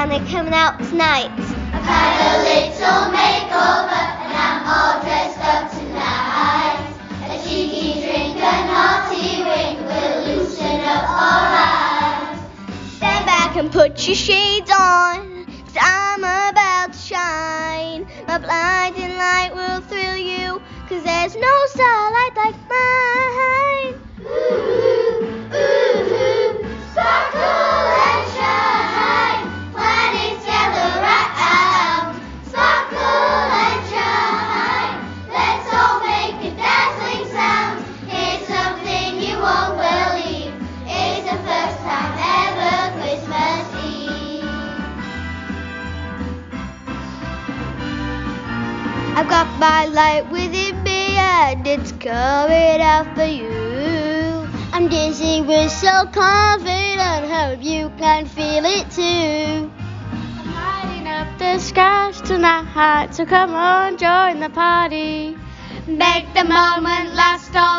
and they're coming out tonight. I've had a little makeover and I'm all dressed up tonight. A cheeky drink and hearty wink will loosen up alright. Stand back and put your shades on, cause I'm about to shine. My blinding light will thrill you, cause there's no starlight I've got my light within me and it's coming out for you. I'm dizzy with so confident, hope you can feel it too. I'm lighting up the skies tonight, so come on, join the party. Make the moment last all